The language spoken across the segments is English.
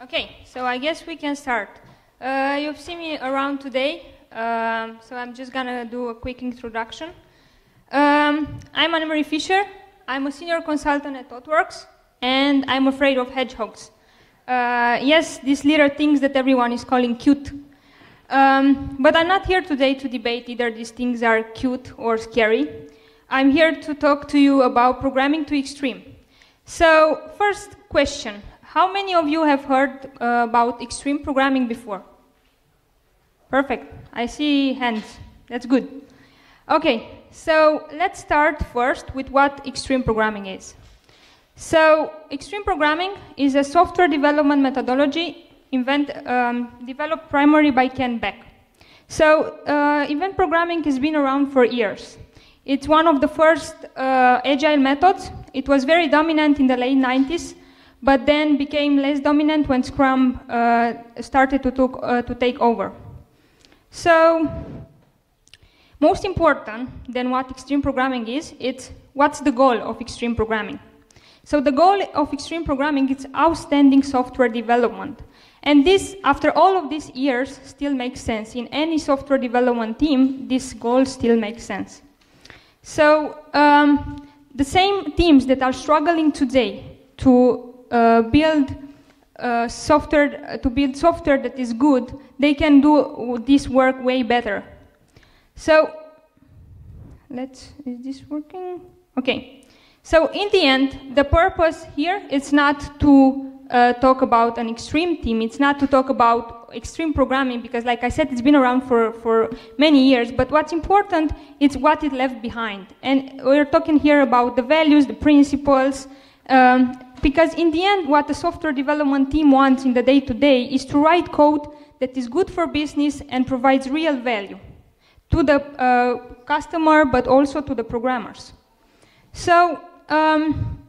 Okay, so I guess we can start. Uh, you've seen me around today, um, so I'm just gonna do a quick introduction. Um, I'm Anemari Fiser. I'm a senior consultant at ThoughtWorks, and I'm afraid of hedgehogs. Uh, yes, these little things that everyone is calling cute. Um, but I'm not here today to debate either these things are cute or scary. I'm here to talk to you about programming to extreme. So, first question How many of you have heard uh, about extreme programming before? Perfect. I see hands. That's good. Okay, so let's start first with what extreme programming is. So, extreme programming is a software development methodology invent, um, developed primarily by Kent Beck. So, uh, event programming has been around for years. It's one of the first uh, agile methods. It was very dominant in the late 90s, but then became less dominant when Scrum uh, started to, took, uh, to take over. So, most important than what extreme programming is, it's what's the goal of extreme programming. So the goal of extreme programming is outstanding software development. And this, after all of these years, still makes sense. In any software development team, this goal still makes sense. So um, the same teams that are struggling today to build uh, software, to build software that is good, they can do this work way better. So let's, is this working? Okay. So in the end, the purpose here is not to uh, talk about an extreme team. It's not to talk about extreme programming because, like I said, it's been around for, for many years. But what's important is what it left behind. And we're talking here about the values, the principles, um, because in the end, what the software development team wants in the day to day is to write code that is good for business and provides real value to the uh, customer, but also to the programmers. So, um,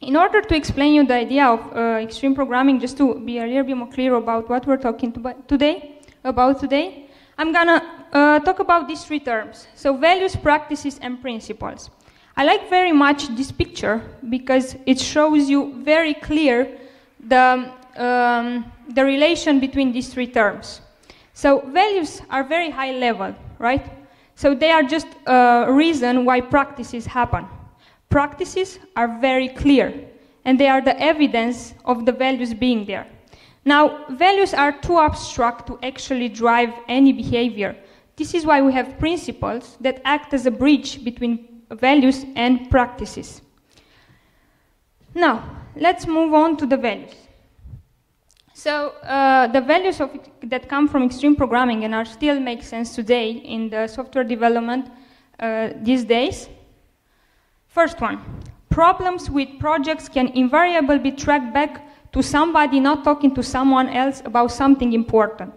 in order to explain you the idea of uh, extreme programming, just to be a little bit more clear about what we're talking to today, about today, I'm gonna uh, talk about these three terms. So values, practices, and principles. I like very much this picture because it shows you very clear the, um, the relation between these three terms. So values are very high level, right? So they are just a reason why practices happen. Practices are very clear, and they are the evidence of the values being there. Now, values are too abstract to actually drive any behavior. This is why we have principles that act as a bridge between values and practices. Now, let's move on to the values. So, uh, the values of, that come from extreme programming and are still make sense today in the software development uh, these days First one, problems with projects can invariably be tracked back to somebody not talking to someone else about something important.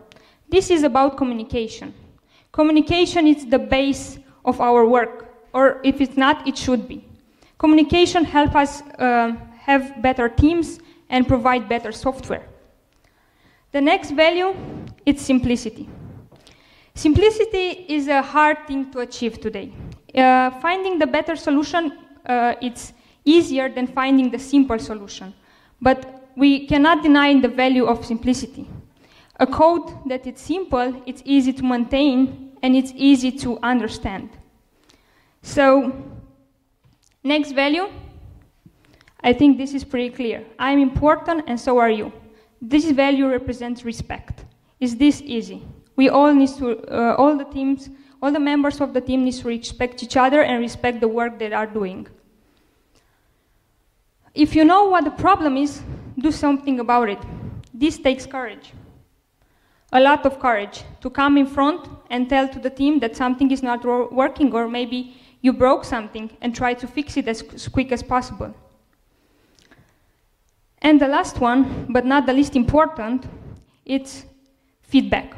This is about communication. Communication is the base of our work, or if it's not, it should be. Communication helps us uh, have better teams and provide better software. The next value is simplicity. Simplicity is a hard thing to achieve today. Uh, finding the better solution uh, it's easier than finding the simple solution. But we cannot deny the value of simplicity. A code that is simple, it's easy to maintain, and it's easy to understand. So, next value, I think this is pretty clear. I'm important and so are you. This value represents respect. Is this easy? We all need to, uh, all the teams, all the members of the team need to respect each other and respect the work they are doing. If you know what the problem is, do something about it. This takes courage. A lot of courage to come in front and tell to the team that something is not working or maybe you broke something and try to fix it as quick as possible. And the last one, but not the least important, it's feedback.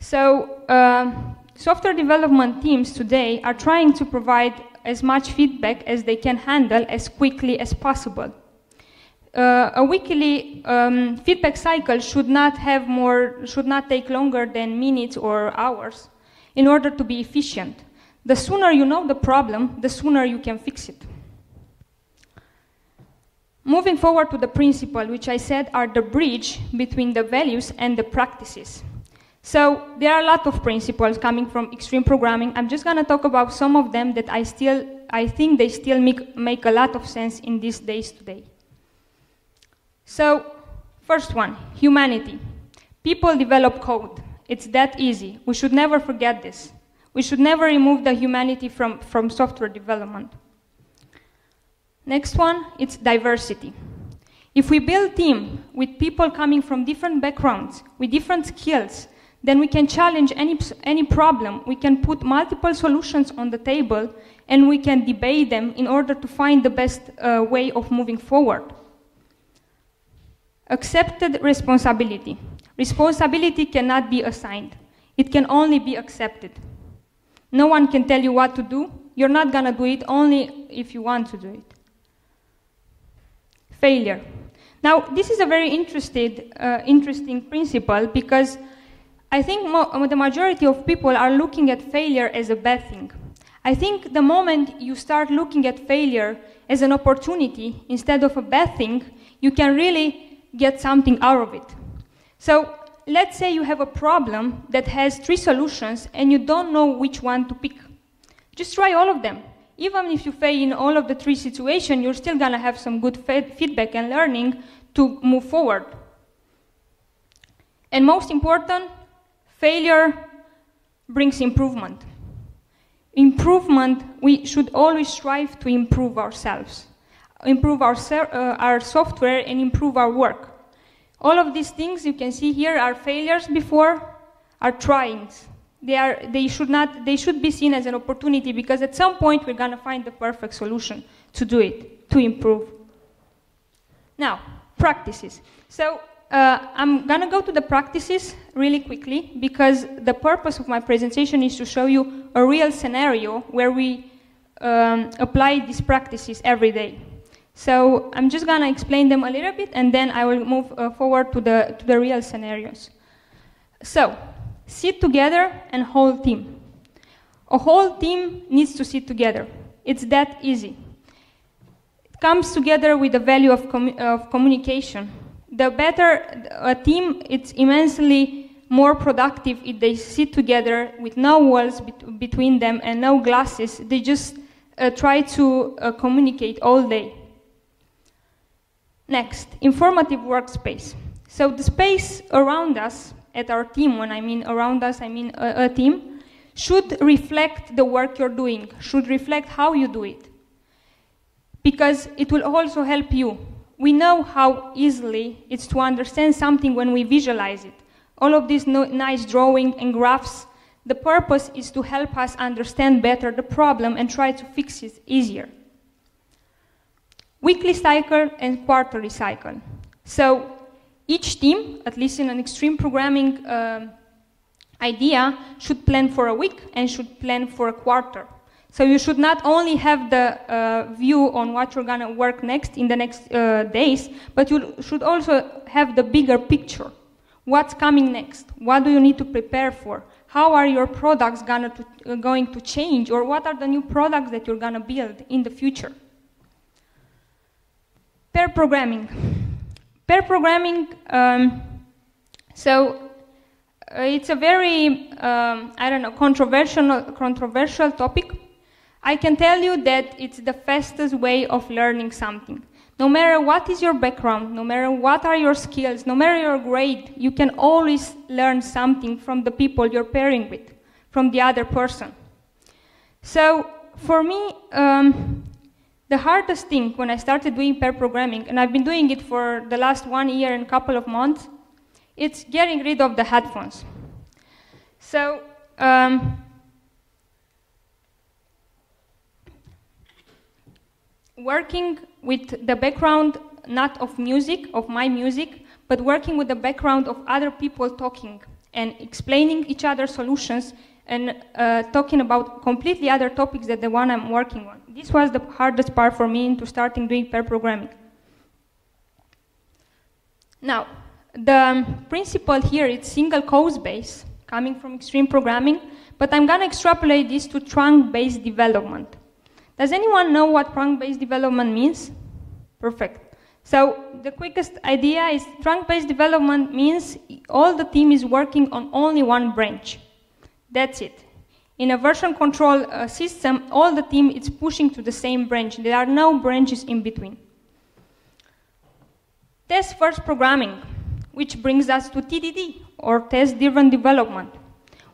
So, uh, software development teams today are trying to provide as much feedback as they can handle as quickly as possible. Uh, a weekly um, feedback cycle should not have more, should not take longer than minutes or hours in order to be efficient. The sooner you know the problem, the sooner you can fix it. Moving forward to the principle, which I said are the bridge between the values and the practices. So there are a lot of principles coming from extreme programming. I'm just going to talk about some of them that I still, I think they still make, make a lot of sense in these days today. So first one, humanity. People develop code. It's that easy. We should never forget this. We should never remove the humanity from, from software development. Next one, it's diversity. If we build team with people coming from different backgrounds, with different skills, then we can challenge any, any problem. We can put multiple solutions on the table and we can debate them in order to find the best uh, way of moving forward. Accepted responsibility. Responsibility cannot be assigned. It can only be accepted. No one can tell you what to do. You're not going to do it only if you want to do it. Failure. Now, this is a very interested, uh, interesting principle because I think the majority of people are looking at failure as a bad thing. I think the moment you start looking at failure as an opportunity instead of a bad thing, you can really get something out of it. So let's say you have a problem that has three solutions and you don't know which one to pick. Just try all of them. Even if you fail in all of the three situations, you're still going to have some good feedback and learning to move forward. And most important, failure brings improvement. Improvement, we should always strive to improve ourselves, improve our, uh, our software and improve our work. All of these things you can see here are failures before, are tryings. They, are, they, should not, they should be seen as an opportunity because at some point we're going to find the perfect solution to do it, to improve. Now, practices. So uh, I'm going to go to the practices really quickly because the purpose of my presentation is to show you a real scenario where we um, apply these practices every day. So I'm just going to explain them a little bit and then I will move uh, forward to the, to the real scenarios. So, sit together and whole team. A whole team needs to sit together. It's that easy. It comes together with the value of, of communication. The better a team, it's immensely more productive if they sit together with no walls bet between them and no glasses. They just uh, try to uh, communicate all day. Next, informative workspace. So the space around us, at our team, when I mean around us, I mean a, a team, should reflect the work you're doing, should reflect how you do it. Because it will also help you. We know how easily it's to understand something when we visualize it. All of these no nice drawing and graphs, the purpose is to help us understand better the problem and try to fix it easier weekly cycle and quarterly cycle. So each team, at least in an extreme programming uh, idea, should plan for a week and should plan for a quarter. So you should not only have the uh, view on what you're gonna work next in the next uh, days, but you should also have the bigger picture. What's coming next? What do you need to prepare for? How are your products gonna to, uh, going to change? Or what are the new products that you're gonna build in the future? Pair programming. Pair programming, um, so uh, it's a very, um, I don't know, controversial, controversial topic. I can tell you that it's the fastest way of learning something. No matter what is your background, no matter what are your skills, no matter your grade, you can always learn something from the people you're pairing with, from the other person. So for me, um, the hardest thing when I started doing pair programming, and I've been doing it for the last one year and couple of months, it's getting rid of the headphones. So, um, working with the background not of music, of my music, but working with the background of other people talking and explaining each other solutions and uh, talking about completely other topics than the one I'm working on. This was the hardest part for me into starting doing pair programming. Now, the principle here is single code base, coming from extreme programming, but I'm gonna extrapolate this to trunk-based development. Does anyone know what trunk-based development means? Perfect. So the quickest idea is trunk-based development means all the team is working on only one branch. That's it. In a version control uh, system, all the team is pushing to the same branch. There are no branches in between. Test first programming, which brings us to TDD, or test driven development,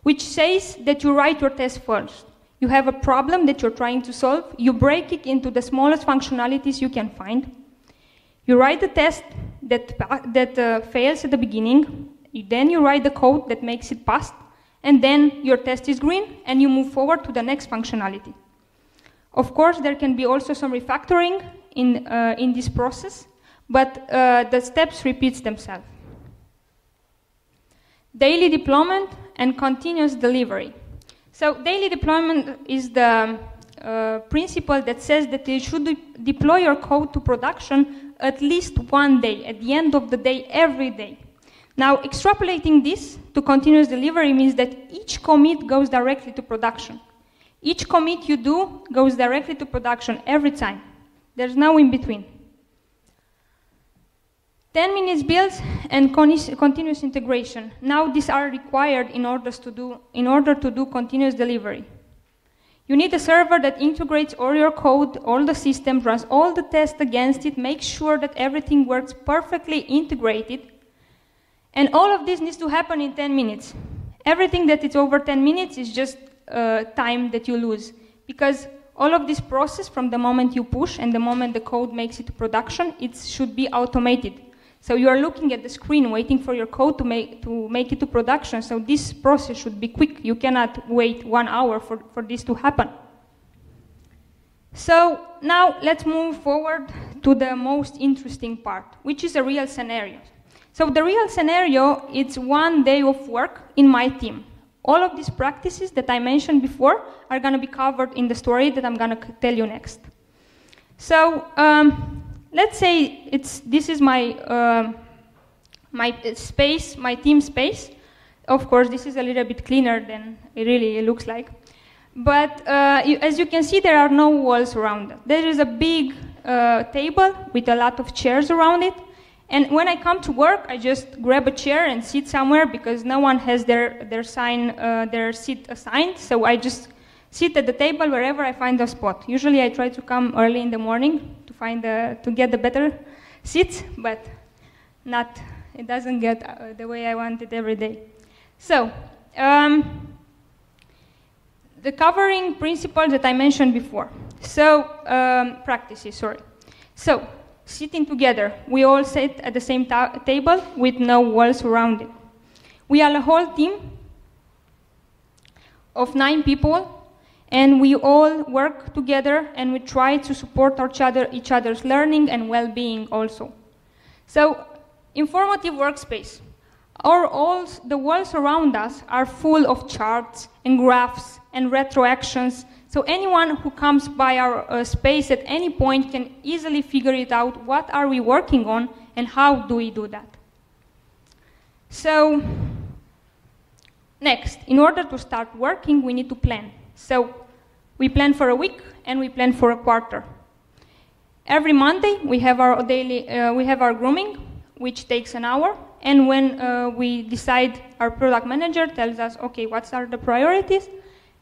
which says that you write your test first. You have a problem that you're trying to solve, you break it into the smallest functionalities you can find. You write the test that, that uh, fails at the beginning, then you write the code that makes it pass, and then your test is green, and you move forward to the next functionality. Of course, there can be also some refactoring in, uh, in this process, but uh, the steps repeats themselves. Daily deployment and continuous delivery. So daily deployment is the uh, principle that says that you should de deploy your code to production at least one day, at the end of the day, every day. Now, extrapolating this to continuous delivery means that each commit goes directly to production. Each commit you do goes directly to production every time. There's no in between. 10 minutes builds and continuous integration. Now these are required in order to do, in order to do continuous delivery. You need a server that integrates all your code, all the systems, runs all the tests against it, makes sure that everything works perfectly integrated. And all of this needs to happen in 10 minutes. Everything that is over 10 minutes is just uh, time that you lose. Because all of this process, from the moment you push and the moment the code makes it to production, it should be automated. So you are looking at the screen, waiting for your code to make, to make it to production. So this process should be quick. You cannot wait one hour for, for this to happen. So now let's move forward to the most interesting part, which is a real scenario. So the real scenario, it's one day of work in my team. All of these practices that I mentioned before are going to be covered in the story that I'm going to tell you next. So um, let's say it's, this is my, uh, my space, my team space. Of course, this is a little bit cleaner than it really looks like. But uh, you, as you can see, there are no walls around. There is a big uh, table with a lot of chairs around it. And when I come to work, I just grab a chair and sit somewhere because no one has their, their, sign, uh, their seat assigned. So I just sit at the table wherever I find a spot. Usually I try to come early in the morning to, find the, to get the better seats, but not, it doesn't get uh, the way I want it every day. So, um, the covering principles that I mentioned before. So, um, practices, sorry. So, sitting together, we all sit at the same ta table with no walls around it. We are a whole team of nine people and we all work together and we try to support each, other, each other's learning and well-being also. So, informative workspace. Our all, the walls around us are full of charts and graphs and retroactions, so anyone who comes by our uh, space at any point can easily figure it out, what are we working on and how do we do that. So, next, in order to start working, we need to plan. So we plan for a week and we plan for a quarter. Every Monday we have our daily, uh, we have our grooming, which takes an hour. And when uh, we decide, our product manager tells us, okay, what are the priorities?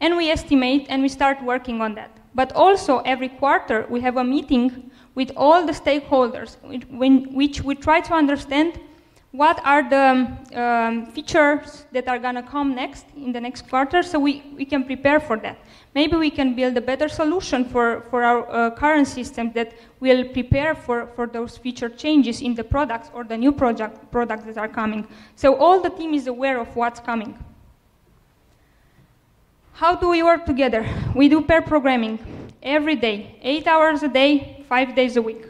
And we estimate and we start working on that. But also every quarter we have a meeting with all the stakeholders, which we try to understand what are the um, features that are going to come next in the next quarter so we, we can prepare for that. Maybe we can build a better solution for, for our uh, current system that will prepare for, for those future changes in the products or the new project, products that are coming. So all the team is aware of what's coming. How do we work together? We do pair programming every day, eight hours a day, five days a week.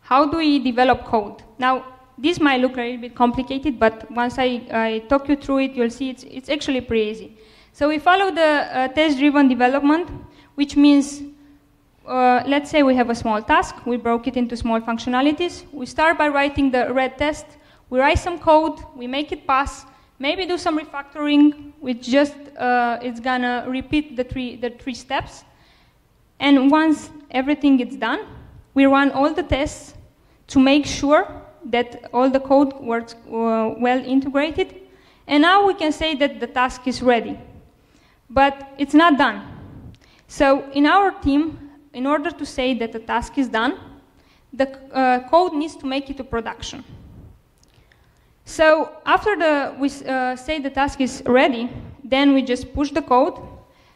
How do we develop code? Now, this might look a little bit complicated, but once I, I talk you through it, you'll see it's, it's actually pretty easy. So we follow the uh, test-driven development, which means, uh, let's say we have a small task, we broke it into small functionalities. We start by writing the red test, we write some code, we make it pass, maybe do some refactoring, which just, uh, it's gonna repeat the three, the three steps. And once everything is done, we run all the tests to make sure that all the code works uh, well integrated. And now we can say that the task is ready. But it's not done. So in our team, in order to say that the task is done, the uh, code needs to make it to production. So after the, we uh, say the task is ready, then we just push the code.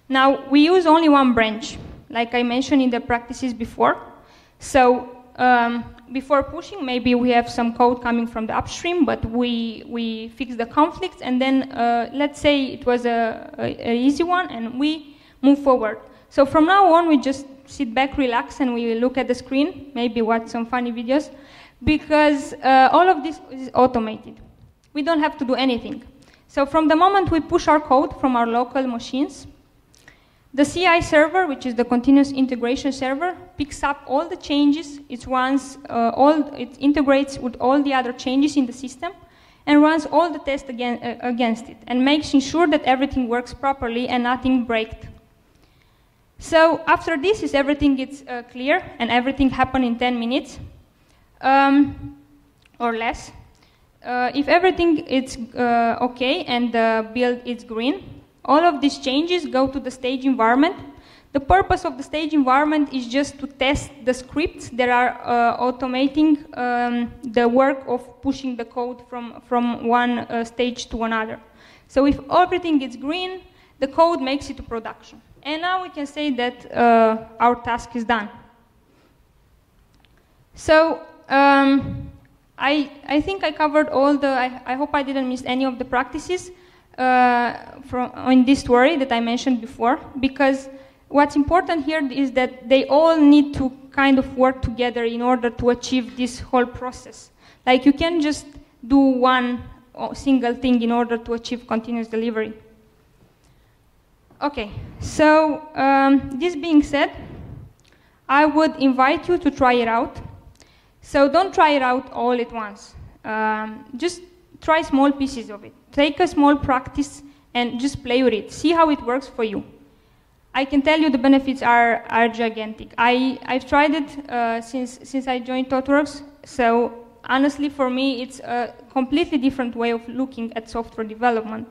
Now we use only one branch, like I mentioned in the practices before. So um, before pushing, maybe we have some code coming from the upstream, but we, we fix the conflicts, and then uh, let's say it was a, a, a, easy one, and we move forward. So from now on, we just sit back, relax, and we look at the screen, maybe watch some funny videos, because uh, all of this is automated. We don't have to do anything. So from the moment we push our code from our local machines, the CI server, which is the continuous integration server, picks up all the changes. It runs uh, all, it integrates with all the other changes in the system, and runs all the tests again, uh, against it, and makes sure that everything works properly and nothing breaks. So after this, is everything gets uh, clear and everything happened in 10 minutes um, or less. Uh, if everything is uh, okay and the build is green, all of these changes go to the stage environment. The purpose of the stage environment is just to test the scripts that are uh, automating um, the work of pushing the code from, from one uh, stage to another. So if everything is green, the code makes it to production. And now we can say that uh, our task is done. So um, I, I think I covered all the, I, I hope I didn't miss any of the practices uh, from, in this story that I mentioned before, because what's important here is that they all need to kind of work together in order to achieve this whole process. Like you can't just do one single thing in order to achieve continuous delivery. Okay, so um, this being said, I would invite you to try it out. So don't try it out all at once. Um, just try small pieces of it. Take a small practice and just play with it. See how it works for you. I can tell you the benefits are, are gigantic. I, I've tried it uh, since, since I joined ThoughtWorks, so honestly for me it's a completely different way of looking at software development.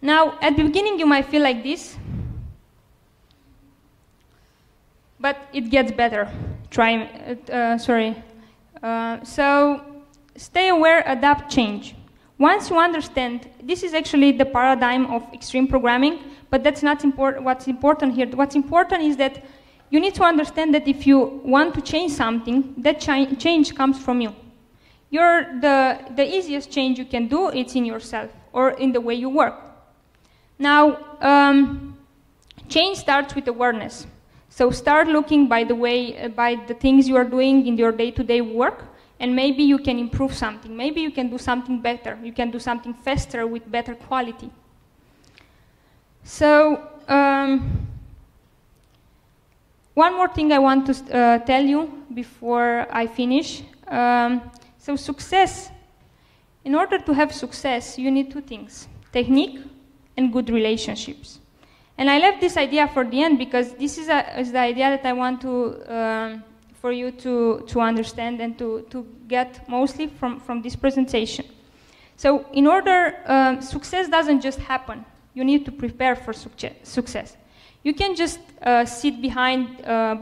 Now, at the beginning you might feel like this, but it gets better. Try, uh, sorry. Uh, so, stay aware, adapt, change. Once you understand, this is actually the paradigm of extreme programming, but that's not important. What's important here, what's important is that you need to understand that if you want to change something, that ch change comes from you. You're the, the easiest change you can do, it's in yourself or in the way you work. Now, um, change starts with awareness. So start looking by the way, uh, by the things you are doing in your day-to-day -day work, and maybe you can improve something. Maybe you can do something better. You can do something faster with better quality. So, um, one more thing I want to uh, tell you before I finish. Um, so, success. In order to have success, you need two things technique and good relationships. And I left this idea for the end because this is, a, is the idea that I want to um, for you to, to understand and to, to get mostly from, from this presentation. So in order, um, success doesn't just happen. You need to prepare for success. You can just uh, sit behind uh,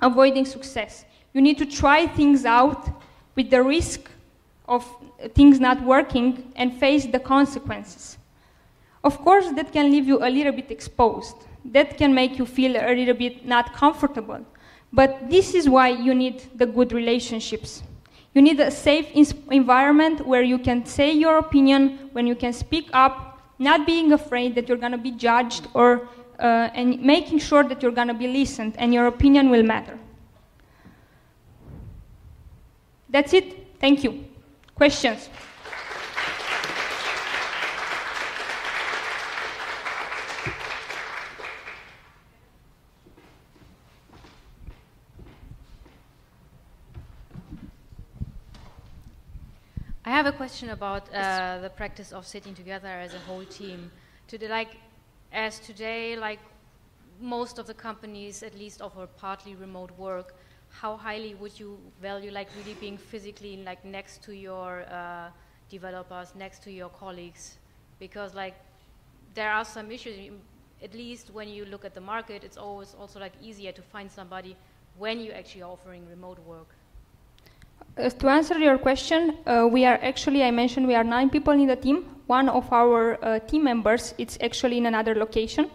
avoiding success. You need to try things out with the risk of things not working and face the consequences. Of course, that can leave you a little bit exposed. That can make you feel a little bit not comfortable. But this is why you need the good relationships. You need a safe environment where you can say your opinion, when you can speak up, not being afraid that you're going to be judged, or uh, and making sure that you're going to be listened and your opinion will matter. That's it. Thank you. Questions? Have a question about uh, the practice of sitting together as a whole team. To the, like, as today, like most of the companies at least offer partly remote work. How highly would you value like really being physically like next to your uh, developers, next to your colleagues? Because like there are some issues. At least when you look at the market, it's always also like easier to find somebody when you're actually offering remote work. Uh, to answer your question, uh, we are actually, I mentioned we are nine people in the team. One of our uh, team members is actually in another location.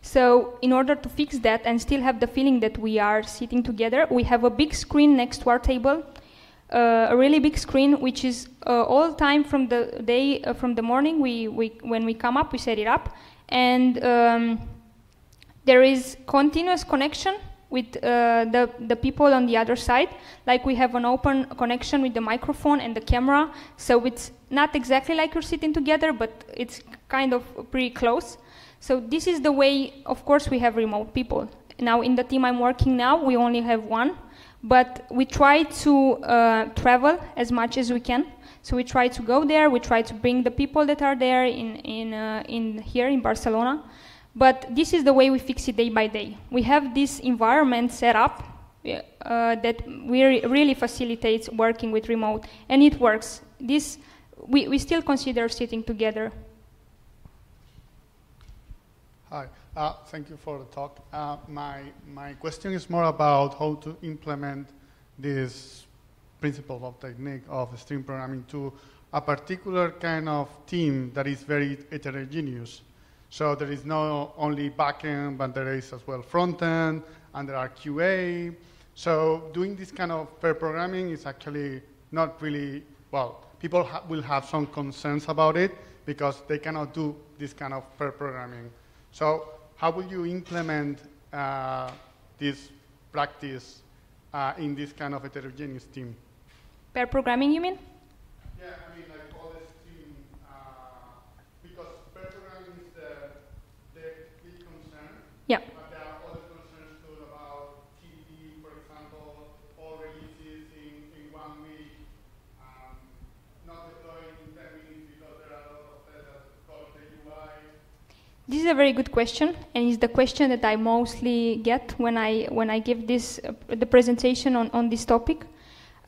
So in order to fix that and still have the feeling that we are sitting together, we have a big screen next to our table, uh, a really big screen, which is uh, all time from the day, uh, from the morning we, we, when we come up, we set it up. And um, there is continuous connection with uh, the, the people on the other side. Like we have an open connection with the microphone and the camera. So it's not exactly like you're sitting together, but it's kind of pretty close. So this is the way, of course, we have remote people. Now, in the team I'm working now, we only have one, but we try to uh, travel as much as we can. So we try to go there, we try to bring the people that are there in, in, uh, in here in Barcelona. But this is the way we fix it day by day. We have this environment set up uh, that we really facilitates working with remote, and it works. This we, we still consider sitting together Hi, uh, thank you for the talk. Uh, my, my question is more about how to implement this principle of technique of extreme programming to a particular kind of team that is very heterogeneous. So there is not only backend, but there is as well frontend, and there are QA. So doing this kind of pair programming is actually not really, well, people ha will have some concerns about it because they cannot do this kind of pair programming. So how will you implement uh, this practice uh, in this kind of heterogeneous team? Pair programming, you mean? Yeah, I mean like all this team, uh, because pair programming is the, the big concern. Yeah. This is a very good question, and it's the question that I mostly get when I when I give this uh, the presentation on, on this topic.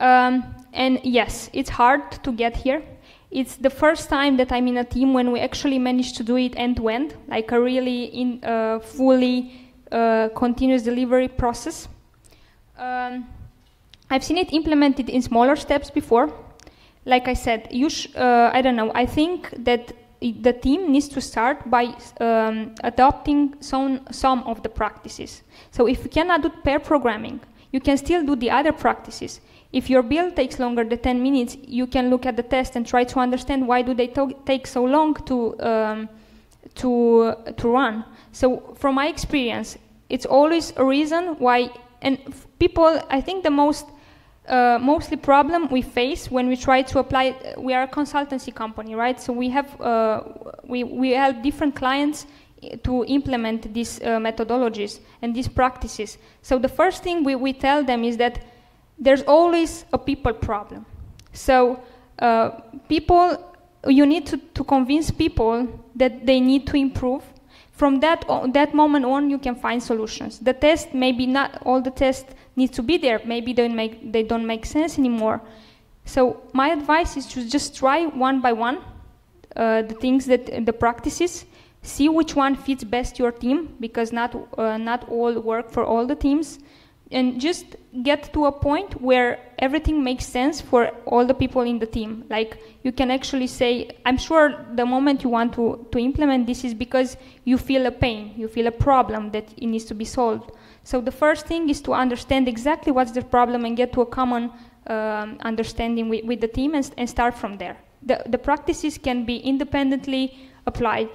Um, and yes, it's hard to get here. It's the first time that I'm in a team when we actually managed to do it end to end, like a really in uh, fully uh, continuous delivery process. Um, I've seen it implemented in smaller steps before. Like I said, you uh, I don't know. I think that the team needs to start by um, adopting some, some of the practices. So if you cannot do pair programming, you can still do the other practices. If your build takes longer than 10 minutes, you can look at the test and try to understand why do they take so long to, um, to, to run. So from my experience, it's always a reason why, and people, I think the most uh, mostly problem we face when we try to apply. We are a consultancy company, right? So we have uh, we we help different clients to implement these uh, methodologies and these practices. So the first thing we, we tell them is that there's always a people problem. So uh, people, you need to, to convince people that they need to improve from that, that moment on, you can find solutions. The test, maybe not all the tests need to be there. Maybe they don't make, they don't make sense anymore. So my advice is to just try one by one uh, the things that the practices, see which one fits best your team because not uh, not all work for all the teams and just get to a point where everything makes sense for all the people in the team. Like you can actually say, I'm sure the moment you want to, to implement this is because you feel a pain, you feel a problem that it needs to be solved. So the first thing is to understand exactly what's the problem and get to a common um, understanding with, with the team and, and start from there. The, the practices can be independently applied.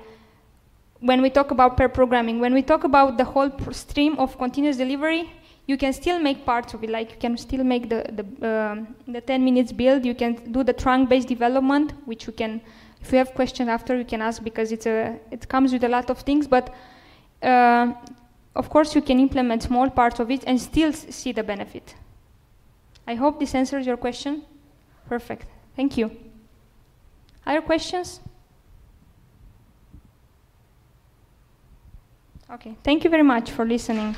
When we talk about pair programming, when we talk about the whole stream of continuous delivery, you can still make parts of it, like you can still make the, the, um, the 10 minutes build, you can do the trunk-based development, which you can, if you have questions after, you can ask because it's a, it comes with a lot of things, but uh, of course you can implement small parts of it and still see the benefit. I hope this answers your question. Perfect. Thank you. Other questions? Okay, thank you very much for listening.